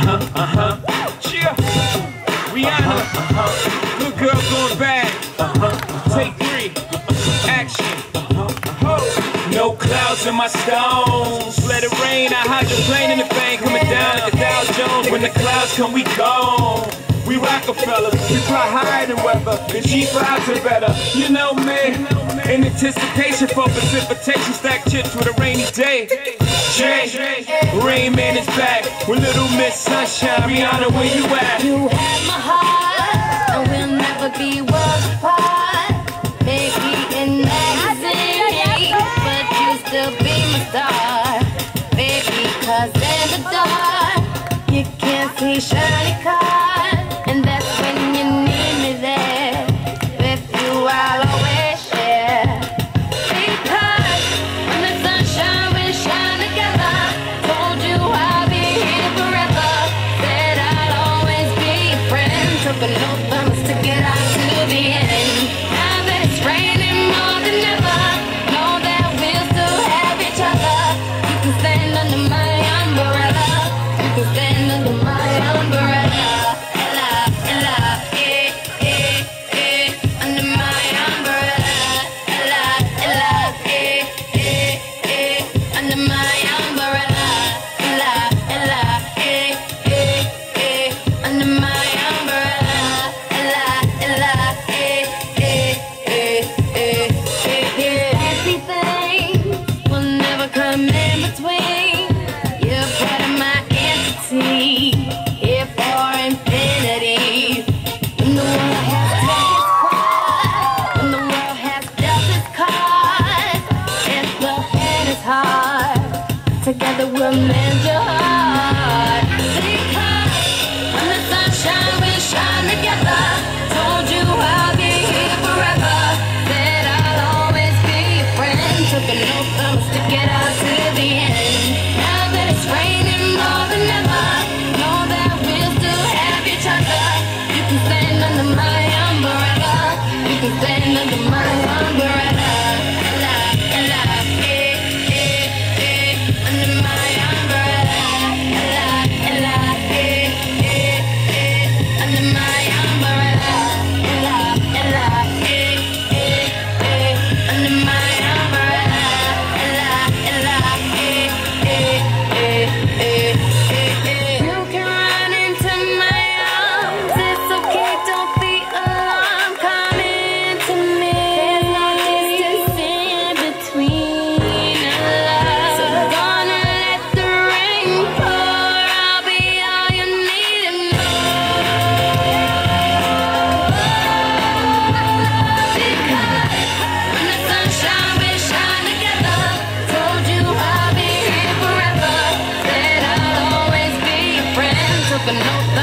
uh-huh, uh-huh. Cheer. Rihanna, uh-huh, good girl going bad. Take three, action. Uh-huh. No clouds in my stones. Let it rain, I hide the plane in the bank. Coming down like a Dow Jones. When the clouds come, we gone. We Rockefellers, we fly higher than weather. The G5s are better, you know me. Anticipation for precipitation, stack chips with a rainy day. Jay, Rain Man is back with Little Miss Sunshine. Rihanna, where you at? You have my heart, and we'll never be worlds apart. Maybe in magazine, but you still be my star. Baby, cause in the dark, you can't see shiny cars. Together we'll mend your heart. Because when the will shine together, told you I'll be here forever. I'll always be your friend. Took us to the end. Now that it's raining more than ever, know that we'll still have each other. You can stand under my umbrella. You can with a